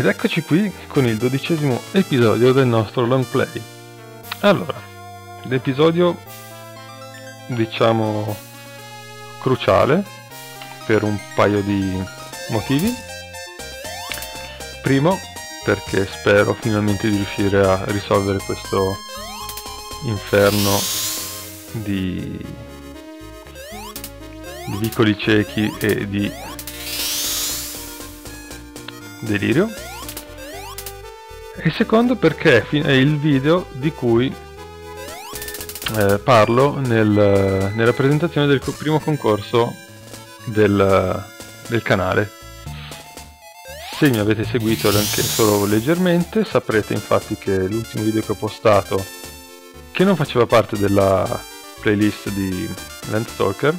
Ed eccoci qui con il dodicesimo episodio del nostro long play. Allora, l'episodio diciamo cruciale per un paio di motivi. Primo, perché spero finalmente di riuscire a risolvere questo inferno di, di vicoli ciechi e di delirio e secondo perché è il video di cui eh, parlo nel, nella presentazione del primo concorso del, del canale. Se mi avete seguito anche solo leggermente saprete infatti che l'ultimo video che ho postato che non faceva parte della playlist di Landstalker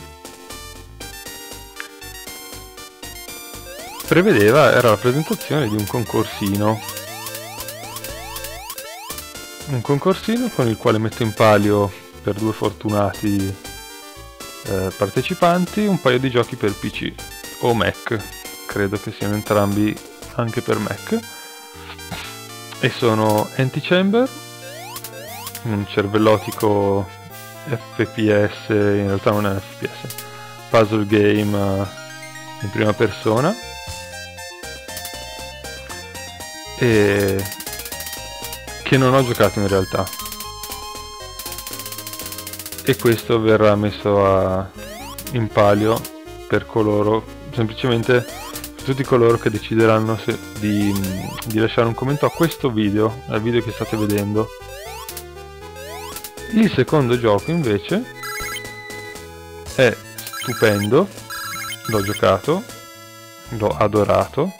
prevedeva era la presentazione di un concorsino un concorsino con il quale metto in palio per due fortunati eh, partecipanti un paio di giochi per PC o Mac. Credo che siano entrambi anche per Mac. E sono Antichamber un cervellotico FPS in realtà non è un FPS puzzle game eh, in prima persona. E che non ho giocato in realtà. E questo verrà messo a, in palio per coloro semplicemente per tutti coloro che decideranno se, di, di lasciare un commento a questo video al video che state vedendo. Il secondo gioco invece è stupendo. L'ho giocato. L'ho adorato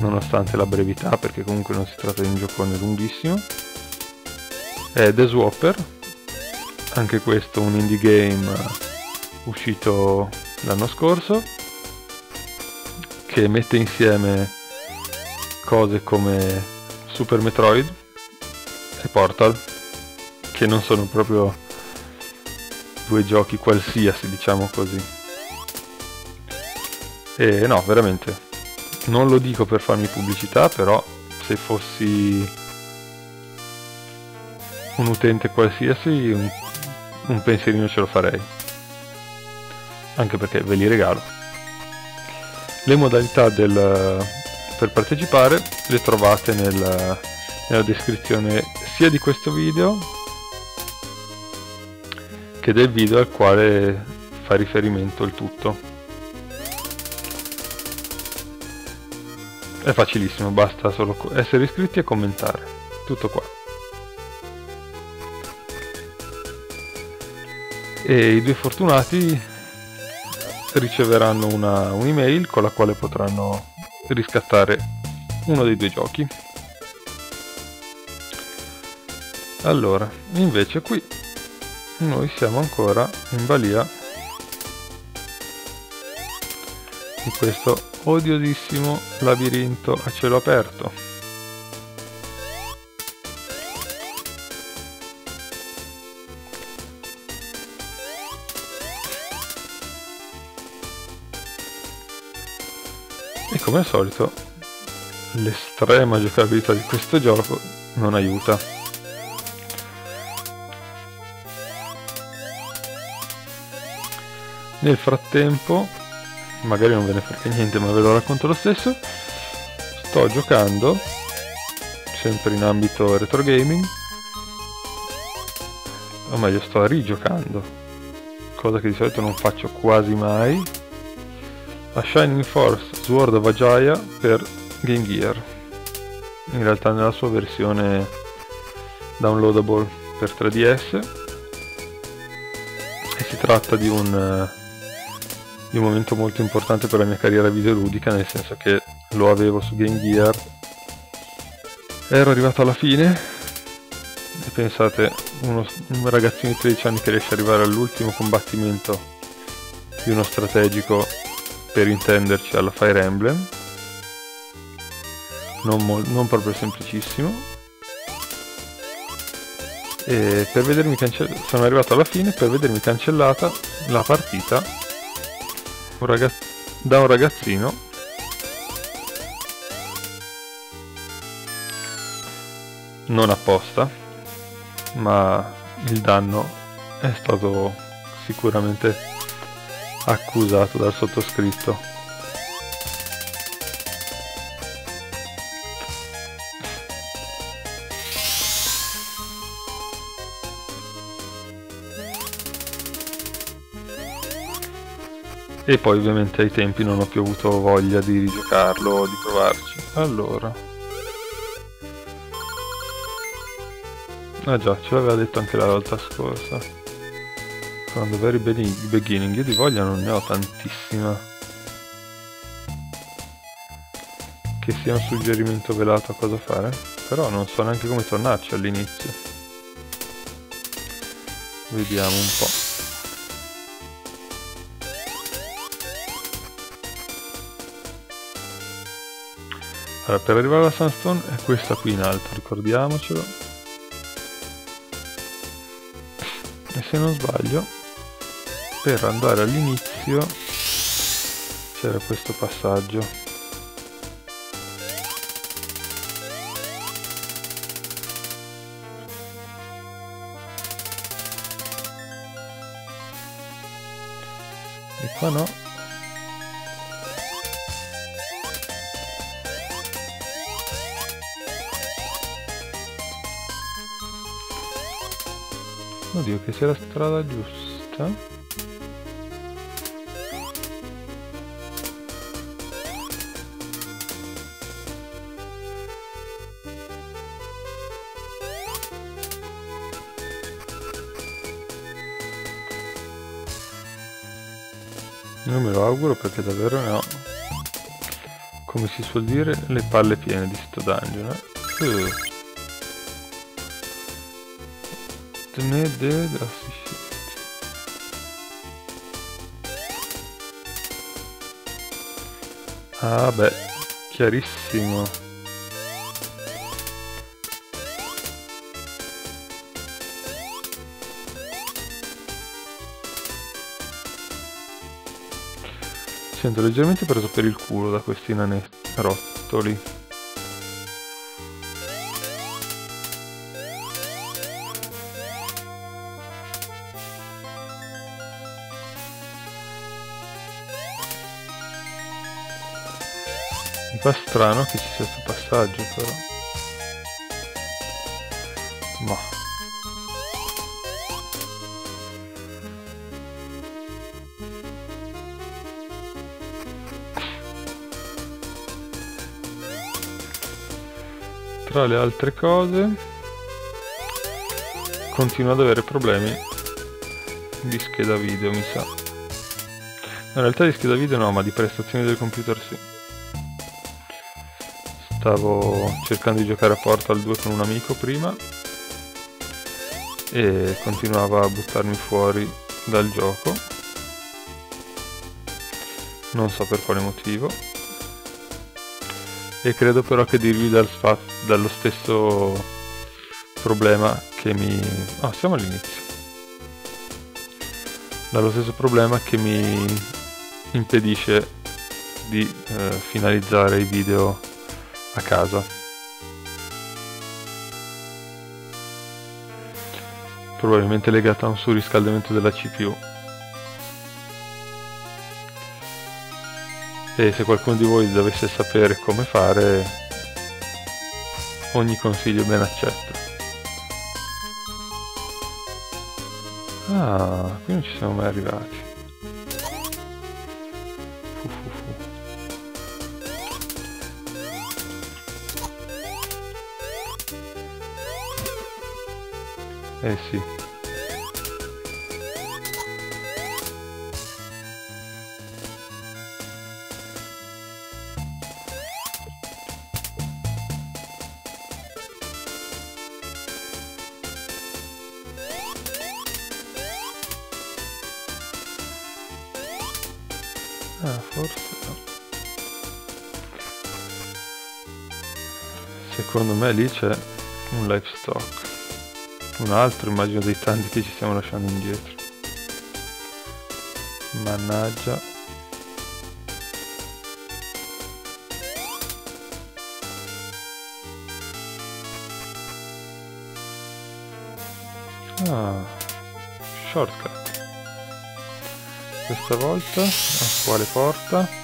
nonostante la brevità perché comunque non si tratta di un giocone lunghissimo. È The Swapper. Anche questo un indie game uscito l'anno scorso che mette insieme cose come Super Metroid e Portal che non sono proprio due giochi qualsiasi diciamo così. E no veramente non lo dico per farmi pubblicità, però se fossi un utente qualsiasi un, un pensierino ce lo farei. Anche perché ve li regalo. Le modalità del, per partecipare le trovate nel, nella descrizione sia di questo video che del video al quale fa riferimento il tutto. È facilissimo, basta solo essere iscritti e commentare. Tutto qua. E i due fortunati riceveranno un'email un con la quale potranno riscattare uno dei due giochi. Allora, invece qui noi siamo ancora in balia di questo odiosissimo labirinto a cielo aperto. E come al solito l'estrema giocabilità di questo gioco non aiuta. Nel frattempo magari non ve ne frega niente ma ve lo racconto lo stesso. Sto giocando sempre in ambito retro gaming. O meglio sto rigiocando. Cosa che di solito non faccio quasi mai. A Shining Force Sword of Ajaya per Game Gear. In realtà nella sua versione downloadable per 3DS e si tratta di un di un momento molto importante per la mia carriera videoludica, nel senso che lo avevo su Game Gear, ero arrivato alla fine, e pensate, uno, un ragazzino di 13 anni che riesce ad arrivare all'ultimo combattimento di uno strategico, per intenderci, alla Fire Emblem, non, non proprio semplicissimo, e per vedermi cancellata, sono arrivato alla fine per vedermi cancellata la partita un da un ragazzino non apposta, ma il danno è stato sicuramente accusato dal sottoscritto. E poi ovviamente ai tempi non ho più avuto voglia di rigiocarlo o di provarci. Allora. Ah già, ce l'aveva detto anche la volta scorsa. The very beginning, io di voglia non ne ho tantissima. Che sia un suggerimento velato a cosa fare. Però non so neanche come tornarci all'inizio. Vediamo un po'. Allora, per arrivare alla Sunstone è questa qui in alto, ricordiamocelo. E se non sbaglio, per andare all'inizio c'era questo passaggio. E qua no, Oddio, che sia la strada giusta. Non me lo auguro perché davvero ne ho, come si suol dire, le palle piene di sto dungeon. Eh? Uh. Nede das Ah beh, chiarissimo. Sento leggermente preso per il culo da questi nanerottoli. Fa strano che ci sia questo passaggio però. Ma. Tra le altre cose continuo ad avere problemi di scheda video mi sa. In realtà di scheda video no, ma di prestazioni del computer sì. Stavo cercando di giocare a Portal 2 con un amico prima e continuava a buttarmi fuori dal gioco. Non so per quale motivo. E credo però che dirvi dal dallo stesso problema che mi... Ah, siamo all'inizio. Dallo stesso problema che mi impedisce di eh, finalizzare i video a casa. Probabilmente legata a un surriscaldamento della CPU. E se qualcuno di voi dovesse sapere come fare, ogni consiglio ben accetto. Ah, qui non ci siamo mai arrivati. Eh sì. Ah, forse no. Secondo me lì c'è un livestock un altro immagino dei tanti che ci stiamo lasciando indietro. Mannaggia. Ah shortcut. Questa volta a quale porta?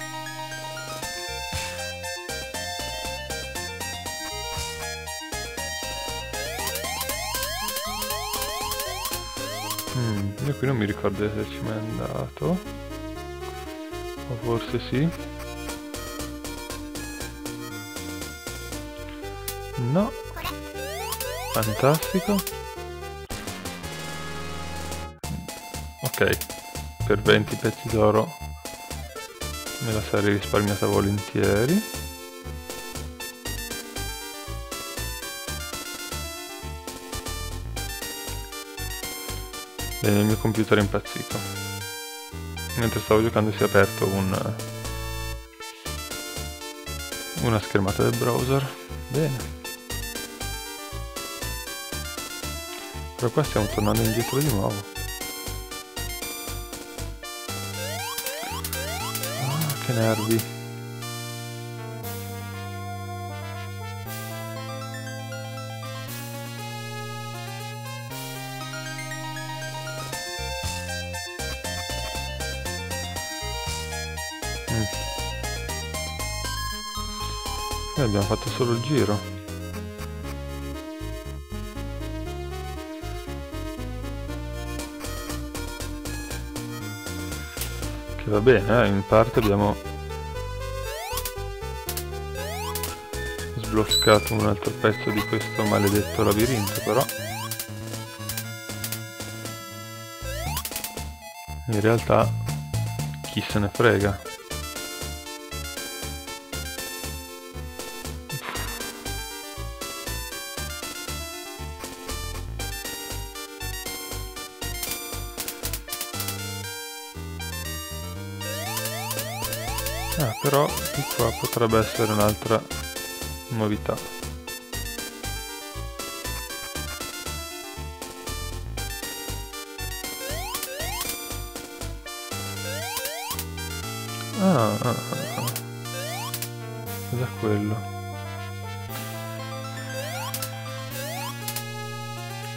Qui non mi ricordo di esserci mai andato. O forse sì. No. Fantastico. ok per 20 pezzi d'oro me la sarei risparmiata volentieri bene il mio computer è impazzito. Mentre stavo giocando si è aperto un una schermata del browser. Bene. Però qua stiamo tornando indietro di nuovo. Che nervi abbiamo fatto solo il giro Che va bene, eh? in parte abbiamo sbloccato un altro pezzo di questo maledetto labirinto, però in realtà chi se ne frega. Ah, però di qua potrebbe essere un'altra novità. Ah, ah, ah. ah. Cos'è quello?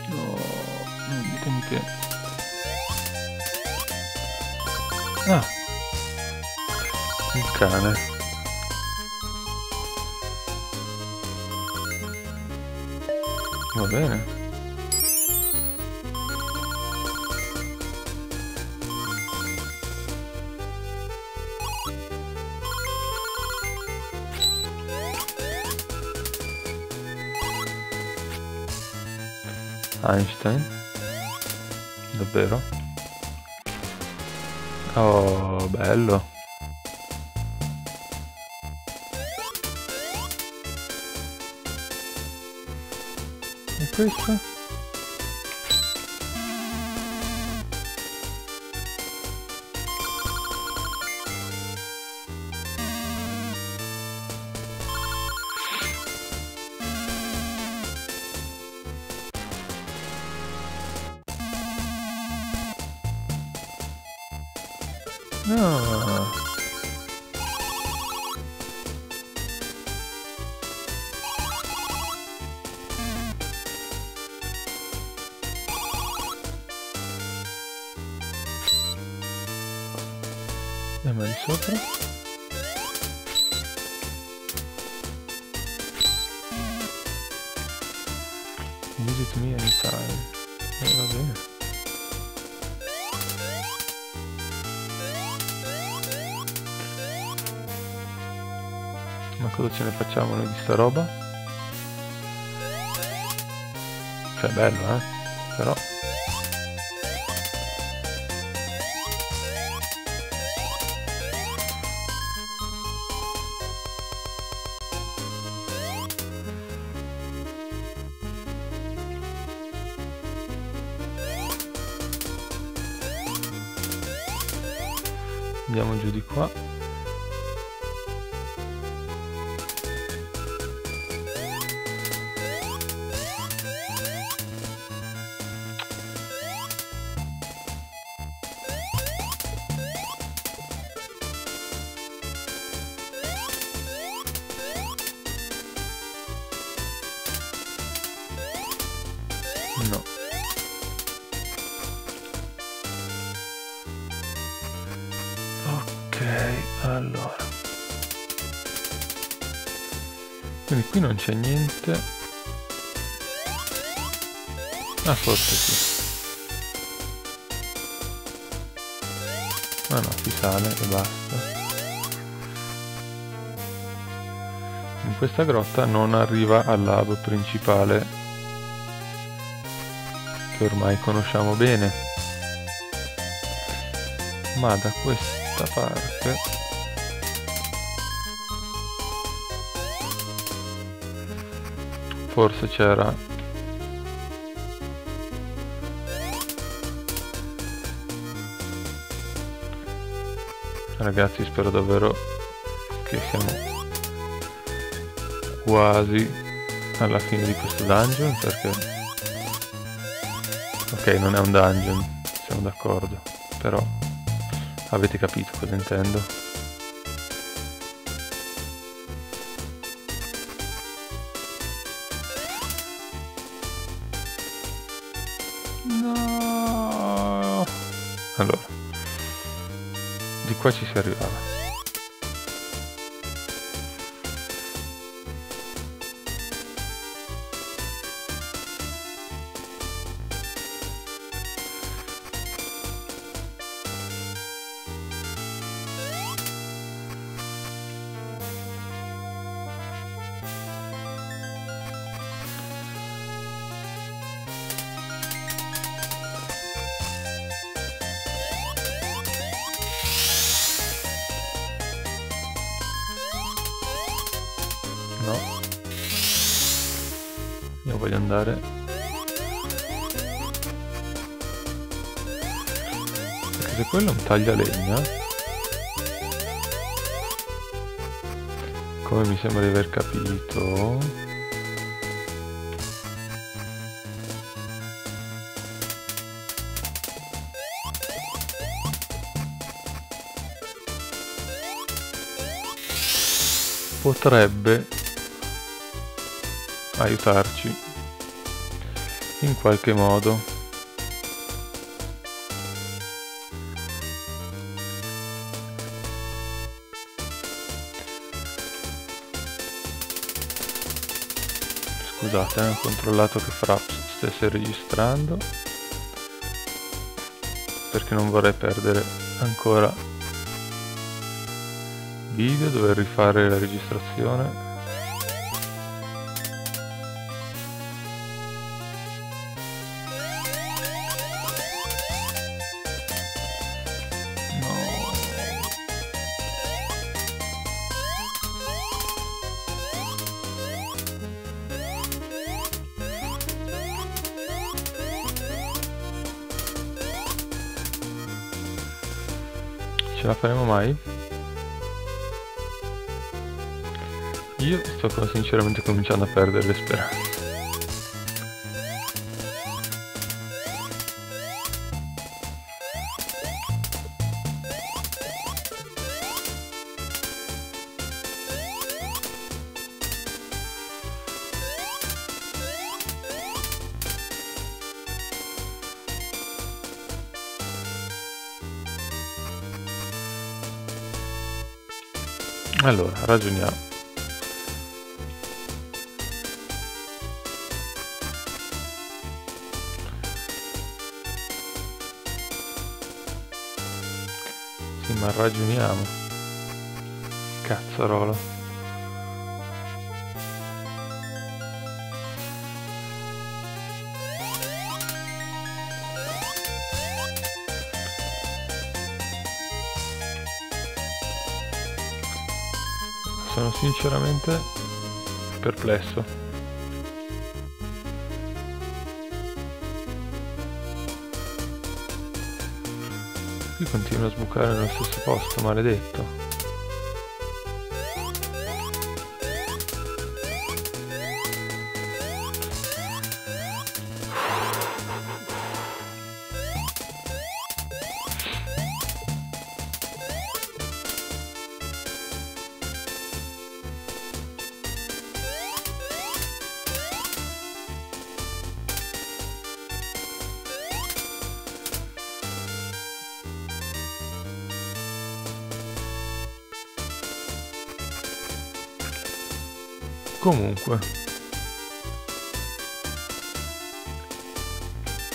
No, non ditemi che... Ah! Cane. Va bene. Einstein? Davvero? Oh bello questo? Ah. Sopra. Visit me anytime. Eh, va bene. Ma cosa ce ne facciamo noi di sta roba? Cioè bello eh? Però quindi qui non c'è niente. Ah forse sì. Ah no si sale e basta. In questa grotta non arriva al lago principale che ormai conosciamo bene. Ma da questa parte forse c'era. Ragazzi spero davvero che siamo quasi alla fine di questo dungeon perché ok non è un dungeon siamo d'accordo però avete capito cosa intendo qua ci si arrivava andare. Perché se quello è un taglialegna. Come mi sembra di aver capito. Potrebbe aiutarci in qualche modo. Scusate, eh, ho controllato che Fraps stesse registrando perché non vorrei perdere ancora video, dover rifare la registrazione Ce la faremo mai? Io sto sinceramente cominciando a perdere le speranze. Ragioniamo. Sì, ma ragioniamo. Cazzarola. Sono sinceramente perplesso. Qui continuo a sbucare nello stesso posto, maledetto. Comunque,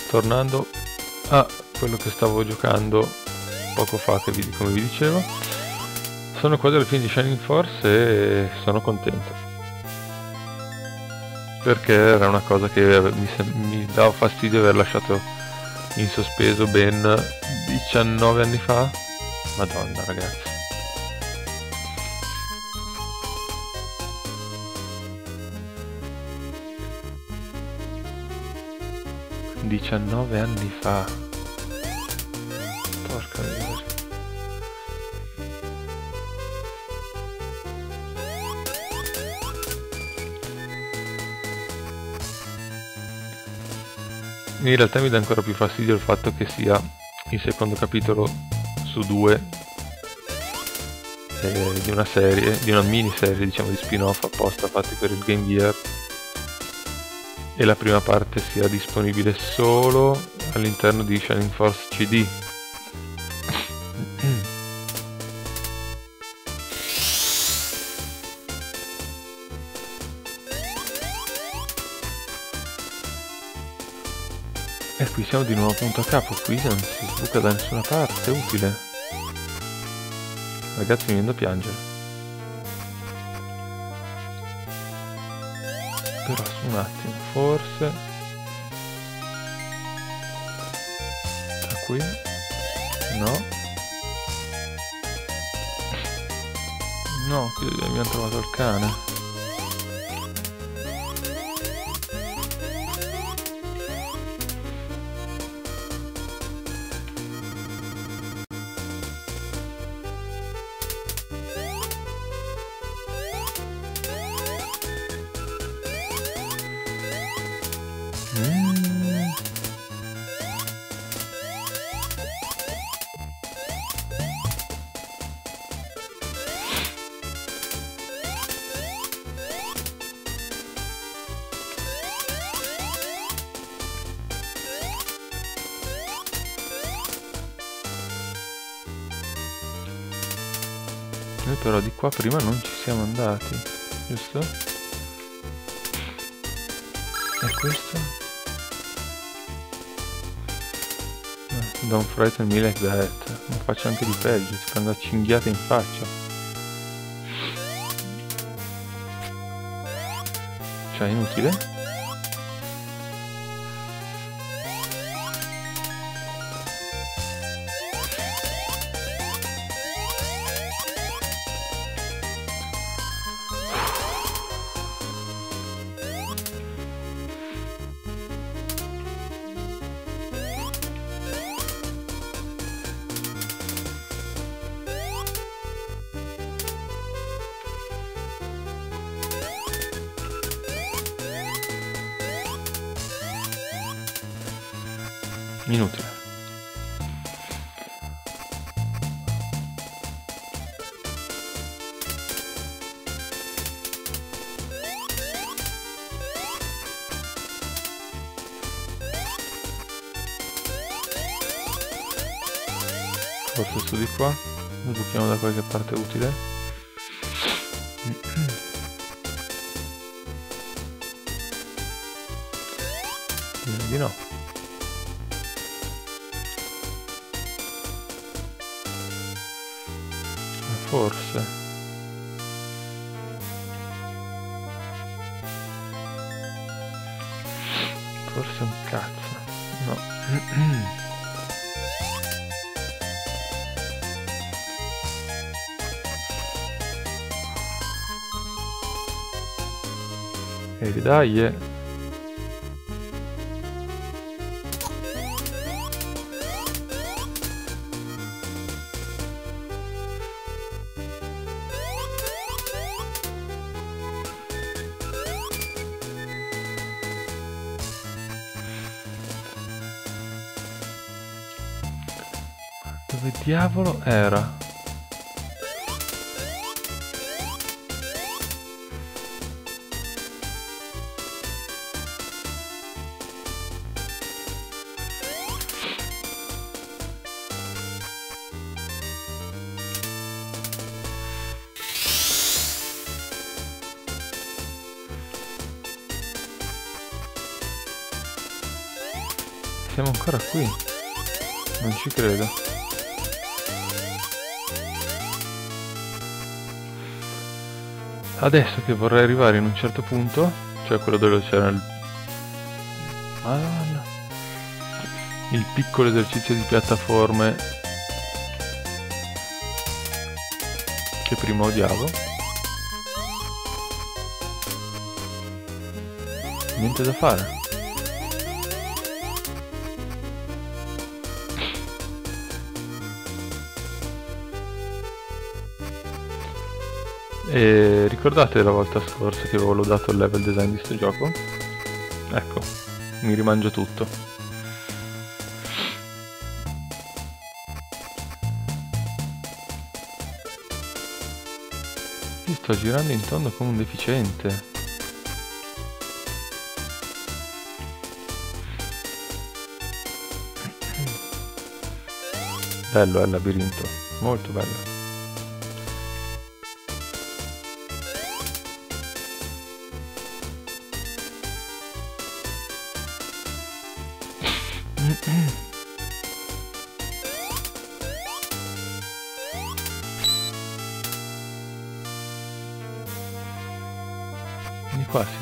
tornando a quello che stavo giocando poco fa, che vi, come vi dicevo, sono quasi alla fine di Shining Force e sono contento. Perché era una cosa che mi, mi dava fastidio aver lasciato in sospeso ben 19 anni fa. Madonna ragazzi. 19 anni fa. Porca miseria. In realtà mi dà ancora più fastidio il fatto che sia il secondo capitolo su due eh, di una serie, di una miniserie diciamo di spin-off apposta fatti per il Game Gear e la prima parte sia disponibile solo all'interno di Shining Force CD. E qui siamo di nuovo punto a capo, qui non si sbuca da nessuna parte, utile. Ragazzi mi viene da piangere. Però un attimo forse. Da qui? No. No qui abbiamo trovato il cane qua prima non ci siamo andati, giusto? E questo? Don't frighten me like that. Ma faccio anche di peggio, ti prendo a cinghiate in faccia. Cioè, inutile? Inutile. Forse su di qua, sbuchiamo da qualche parte utile. Dai Dove diavolo era? Adesso che vorrei arrivare in un certo punto, cioè quello dove c'era il... Madonna. Il piccolo esercizio di piattaforme che prima odiavo. Niente da fare. E ricordate la volta scorsa che avevo lodato il level design di sto gioco? Ecco, mi rimangio tutto. Io sto girando in tondo come un deficiente. Bello è il labirinto, molto bello.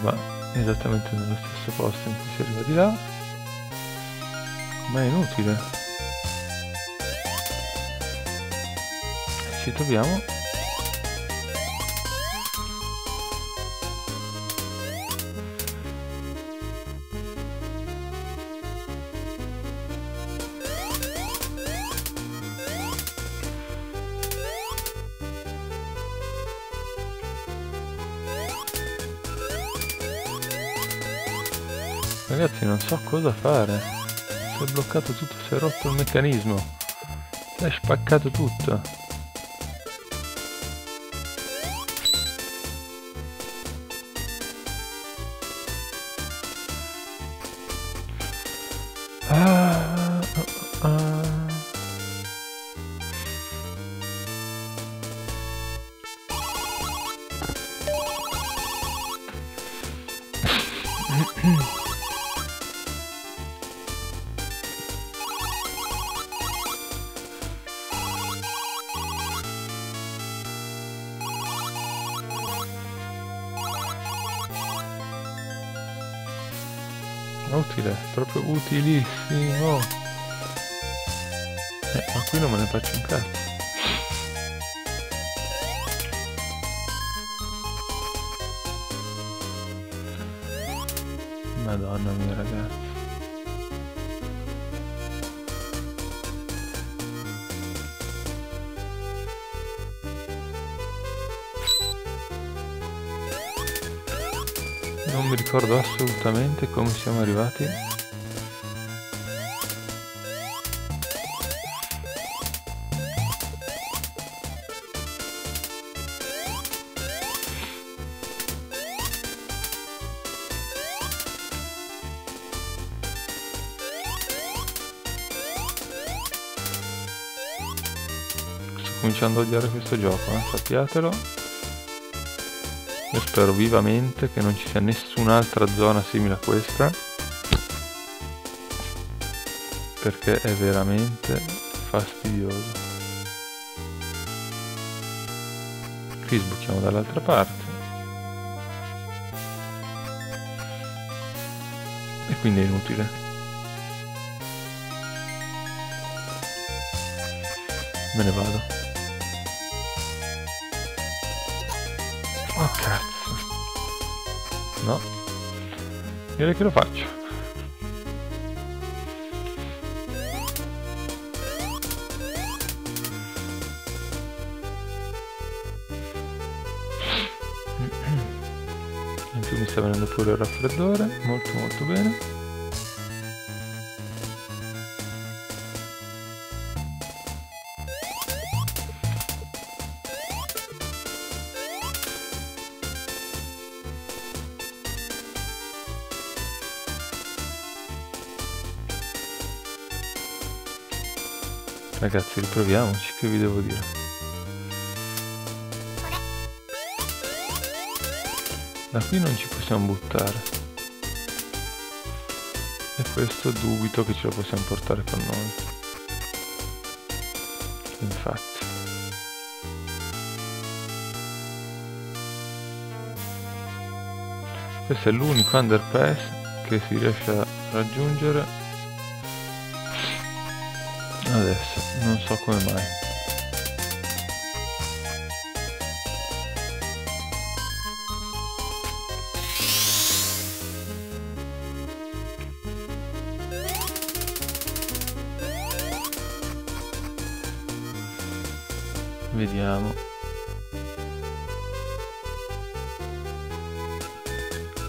Va esattamente nello stesso posto in cui si arriva di là. Ma è inutile. Ci troviamo so cosa fare. Si è bloccato tutto, si è rotto il meccanismo. Si è spaccato tutto. Utile, proprio utilissimo. Eh, ma qui non me ne faccio un cazzo. Madonna mia ricordo assolutamente come siamo arrivati. Sto cominciando a odiare questo gioco, eh? sappiatelo. Spero vivamente che non ci sia nessun'altra zona simile a questa. Perché è veramente fastidioso. Qui sbucchiamo dall'altra parte. E quindi è inutile. Me ne vado. Oh cazzo. No. Direi che lo faccio. In più mi sta venendo pure il raffreddore, molto molto bene. Ragazzi riproviamoci, che vi devo dire. Da qui non ci possiamo buttare. E questo dubito che ce lo possiamo portare con noi infatti questo è l'unico underpass che si riesce a raggiungere adesso? Non so come mai. Vediamo.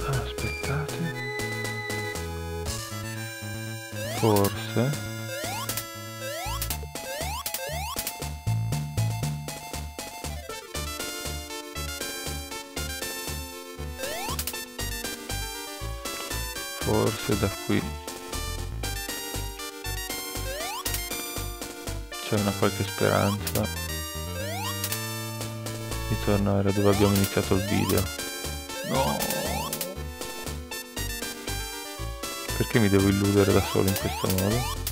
Ah, aspettate. Forse forse da qui c'è una qualche speranza di tornare dove abbiamo iniziato il video. No! Perché mi devo illudere da solo in questo modo?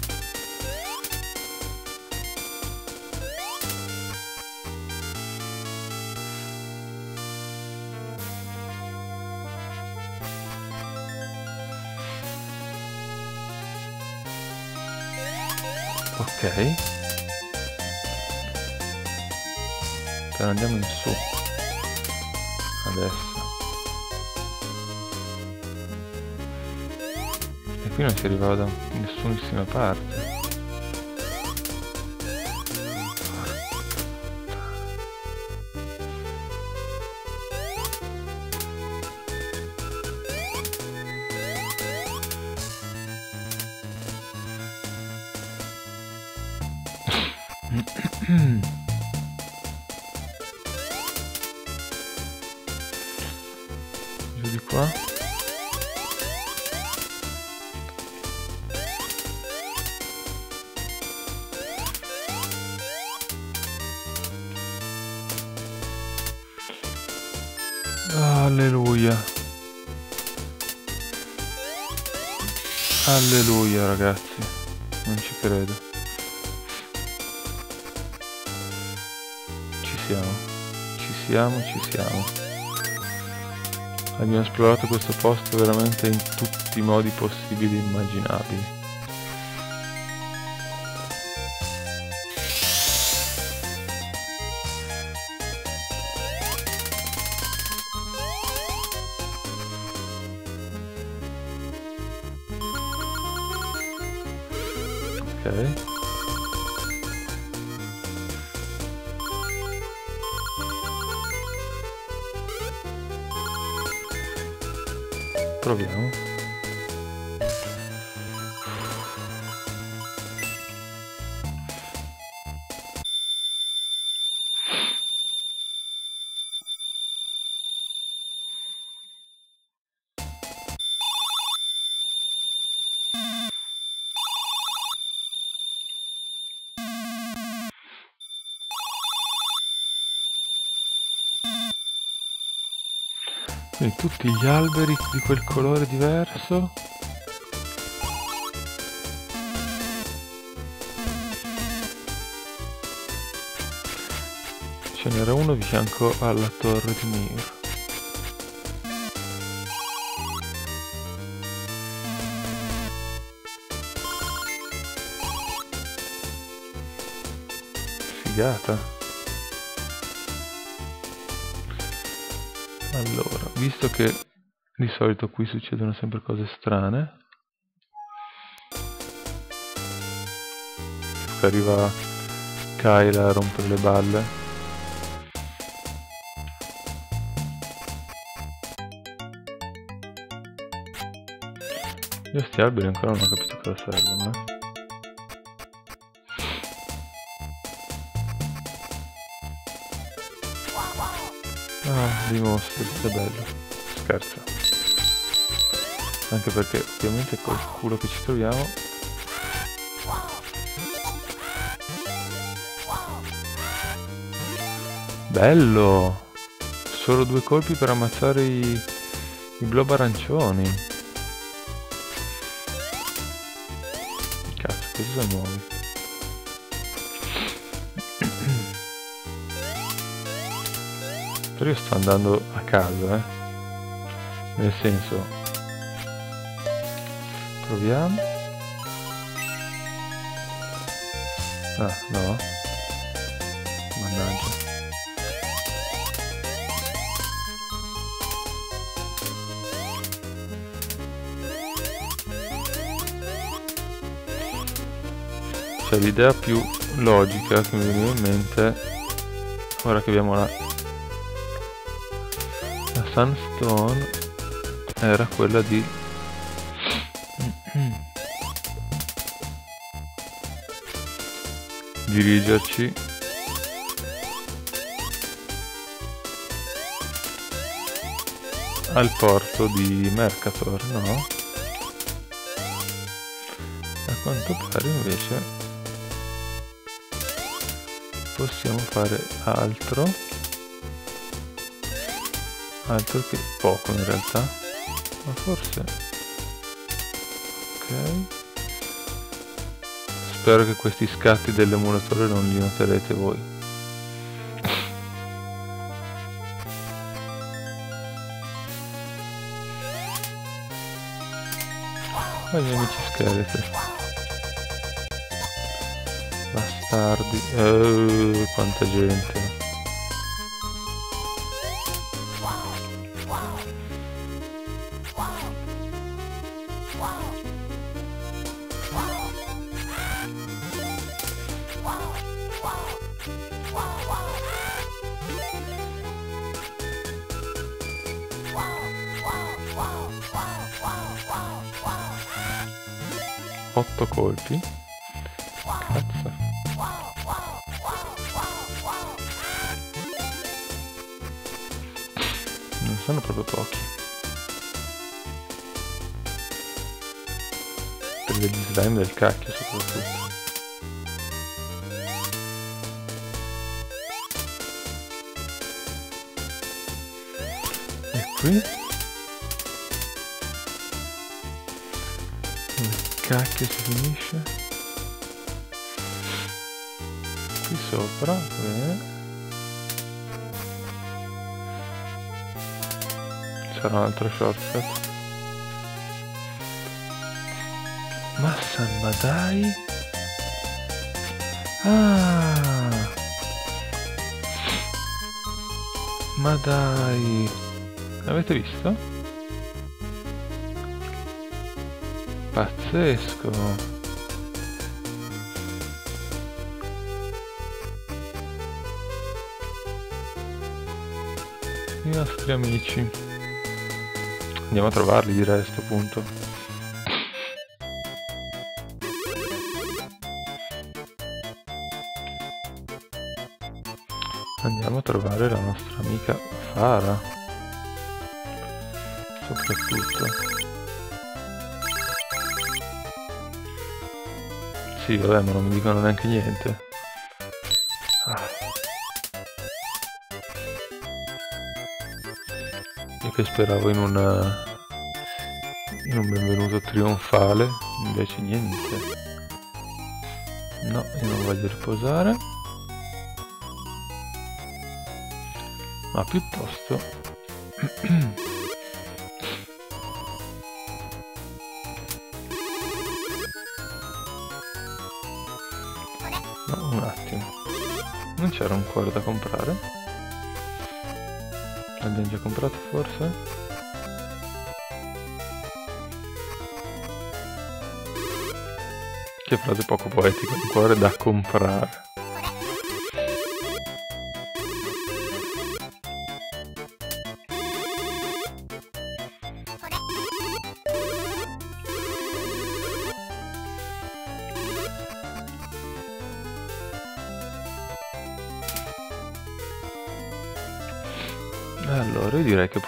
Arrivava da nessunissima parte. Alleluia. Alleluia ragazzi. Non ci credo. Ci siamo. Ci siamo, ci siamo. Abbiamo esplorato questo posto veramente in tutti i modi possibili e immaginabili. Tutti gli alberi di quel colore diverso. Ce n'era uno di fianco alla torre di Mir. Figata. Allora, visto che di solito qui succedono sempre cose strane, arriva Kyla a rompere le balle. Io sti alberi ancora non ho capito cosa servono, eh. Ah, dei mostri, che bello. Scherzo. Anche perché ovviamente col culo che ci troviamo Bello! Solo due colpi per ammazzare i, i blob arancioni. questi sono nuovi. Però io sto andando a casa, eh. Nel senso... Proviamo. Ah, no. Mannaggia. Cioè l'idea più logica che mi viene in mente ora che abbiamo la Sunstone era quella di dirigerci al porto di Mercator, no? A quanto pare invece possiamo fare altro altro che poco in realtà. Ma forse. Ok. Spero che questi scatti dell'emulatore non li noterete voi. Miei amici scheletri Bastardi. Uh, quanta gente. Otto colpi. Cazzo. Non sono proprio pochi. Per degli slime del cacchio soprattutto. E qui? Cacchio si finisce? qui sopra eh. c'era un altro shortcut ma dai ah ma dai avete visto? Pazzesco. I nostri amici. Andiamo a trovarli direi a questo punto. Andiamo a trovare la nostra amica Fara. Soprattutto sì vabbè ma non mi dicono neanche niente ah. Io che speravo in una in un benvenuto trionfale, invece niente. No, io non voglio riposare. Ma piuttosto c'era un cuore da comprare? L'abbiamo già comprato forse? Che frase poco poetica, un cuore da comprare.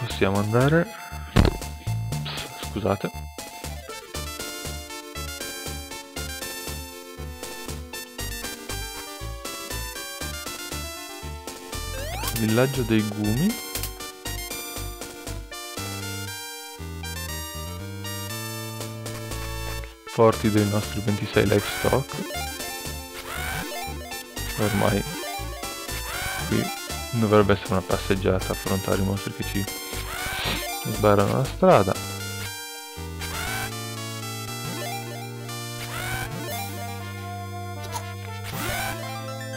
Possiamo andare... Scusate. Villaggio dei Gumi. forti dei nostri 26 livestock ormai qui dovrebbe essere una passeggiata affrontare i mostri che ci sbarrano la strada.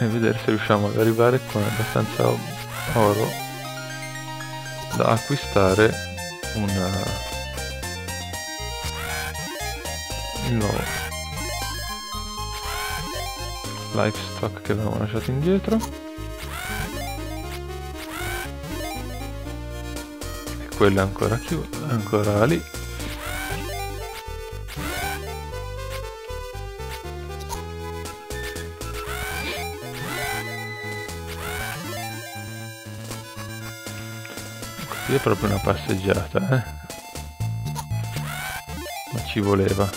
E vedere se riusciamo ad arrivare con abbastanza oro da acquistare una il nuovo livestock che avevamo lasciato indietro quello è ancora, chiuso, ancora lì Qui è proprio una passeggiata, eh? Ma ci voleva.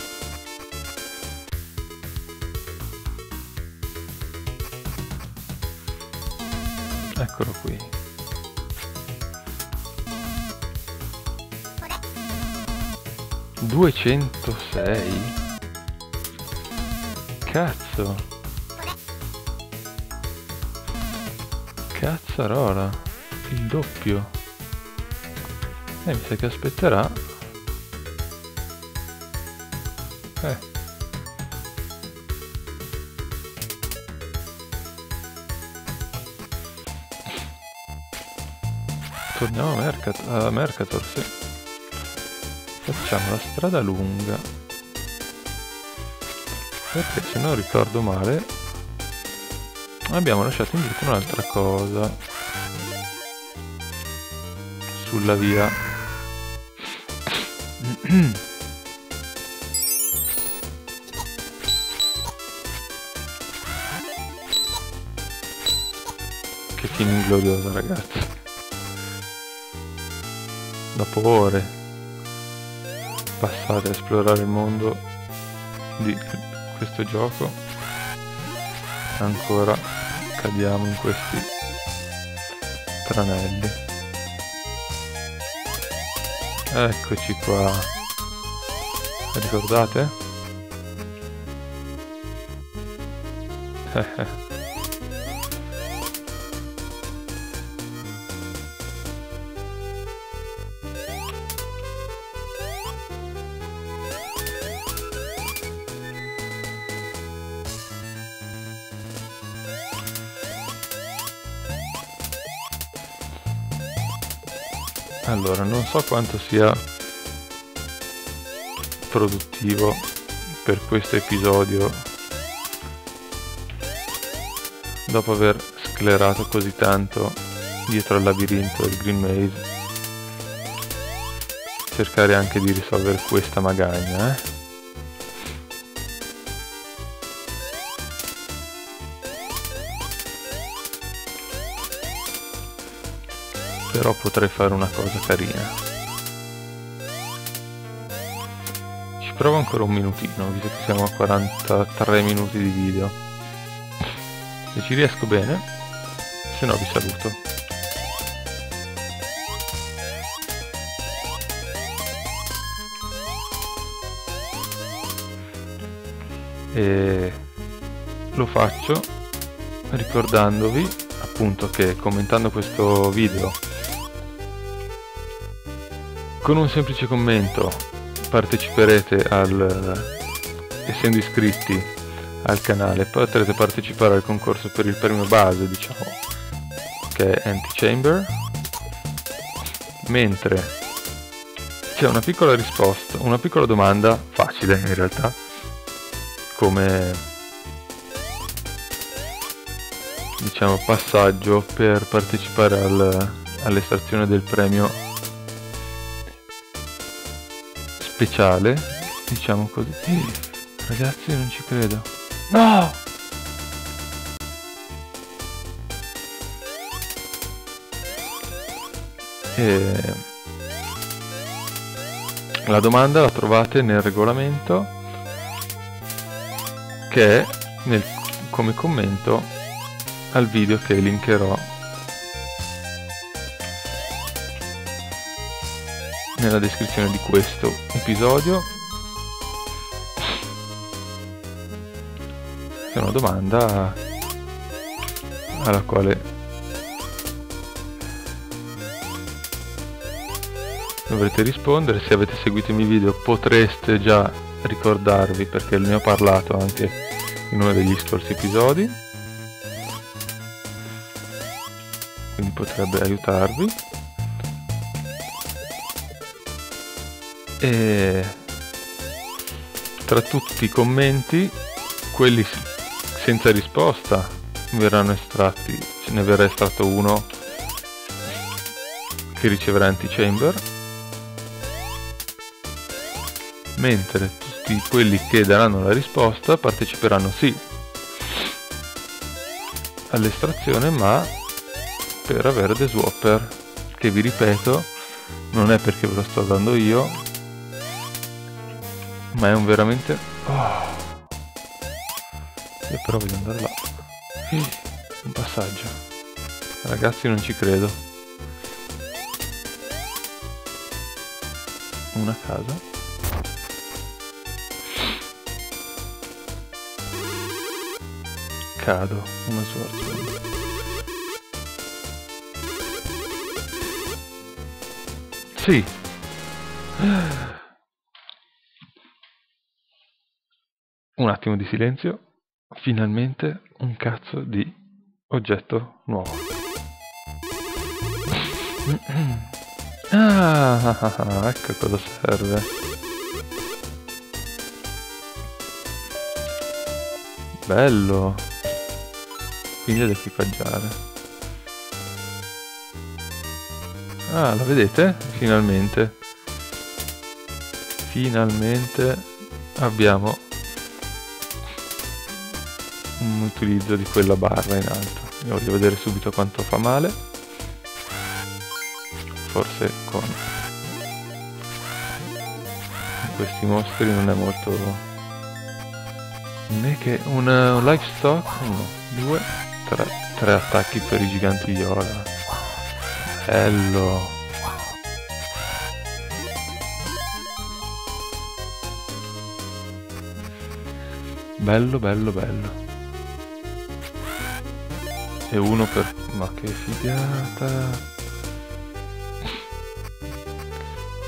Eccolo qui. Duecentosei? Cazzo! Cazzarola! Il doppio! E eh, mi sa che aspetterà. Eh. Torniamo a, Mercat a Mercator, sì. Facciamo la strada lunga. Perché se non ricordo male abbiamo lasciato indietro un'altra cosa. Sulla via. Che fine ingloriosa ragazzi. Dopo ore passate a esplorare il mondo di questo gioco ancora cadiamo in questi tranelli Eccoci qua. Ricordate? Allora, non so quanto sia produttivo per questo episodio dopo aver sclerato così tanto dietro al labirinto del Green Maze cercare anche di risolvere questa magagna eh? Però potrei fare una cosa carina. Ci provo ancora un minutino visto che siamo a 43 minuti di video. Se ci riesco bene se no vi saluto. E lo faccio ricordandovi appunto che commentando questo video con un semplice commento parteciperete al... essendo iscritti al canale potrete partecipare al concorso per il premio base diciamo che è Antichamber mentre c'è una piccola risposta una piccola domanda facile in realtà come diciamo passaggio per partecipare al, all'estrazione del premio speciale, diciamo così. Ragazzi, non ci credo. No! E... La domanda la trovate nel regolamento che è nel, come commento al video che linkerò nella descrizione di questo episodio. È una domanda alla quale dovrete rispondere. Se avete seguito i miei video potreste già ricordarvi perché ne ho parlato anche in uno degli scorsi episodi. Quindi potrebbe aiutarvi e tra tutti i commenti quelli senza risposta verranno estratti ce ne verrà estratto uno che riceverà anti-chamber. Mentre tutti quelli che daranno la risposta parteciperanno sì all'estrazione ma per avere The Swapper che vi ripeto non è perché ve lo sto dando io ma è un veramente oh. io però voglio andare là. Un passaggio. Ragazzi non ci credo. Una casa. Cado. Una sorte sì un attimo di silenzio. Finalmente un cazzo di oggetto nuovo. Ah, ecco cosa serve. Bello. Quindi ad equipaggiare ah la vedete? finalmente. Finalmente abbiamo un utilizzo di quella barra in alto Io voglio vedere subito quanto fa male forse con questi mostri non è molto non è che un, un livestock uno, due tre, tre attacchi per i giganti viola. Bello. Bello, bello, bello. E uno per... Ma che figata.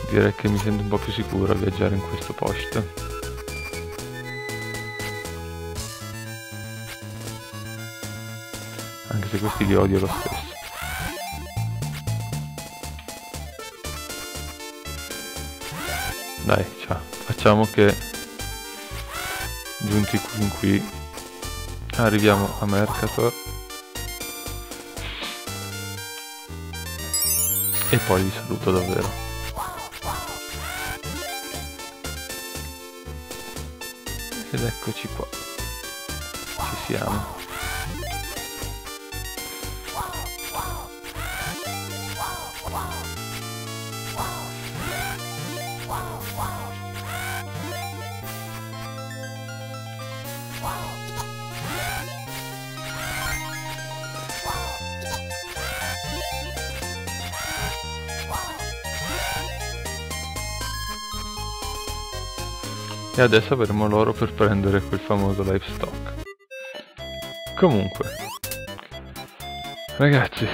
Direi che mi sento un po' più sicuro a viaggiare in questo post. anche se questi li odio lo stesso dai ciao facciamo che giunti qui, qui arriviamo a Mercator e poi vi saluto davvero. Ed eccoci qua. Ci siamo e adesso avremo l'oro per prendere quel famoso livestock comunque. Ragazzi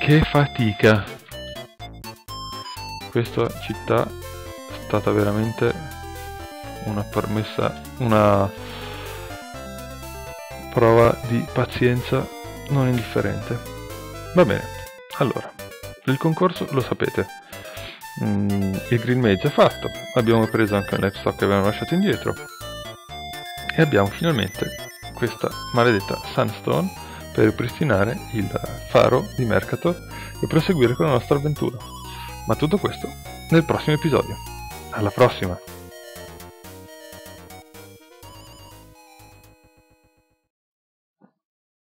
che fatica. Questa città è stata veramente una permessa una prova di pazienza non indifferente. Va bene allora il concorso lo sapete mm, il green mage è fatto. Abbiamo preso anche un livestock che avevamo lasciato indietro. E abbiamo finalmente questa maledetta sandstone per ripristinare il faro di Mercator e proseguire con la nostra avventura. Ma tutto questo nel prossimo episodio. Alla prossima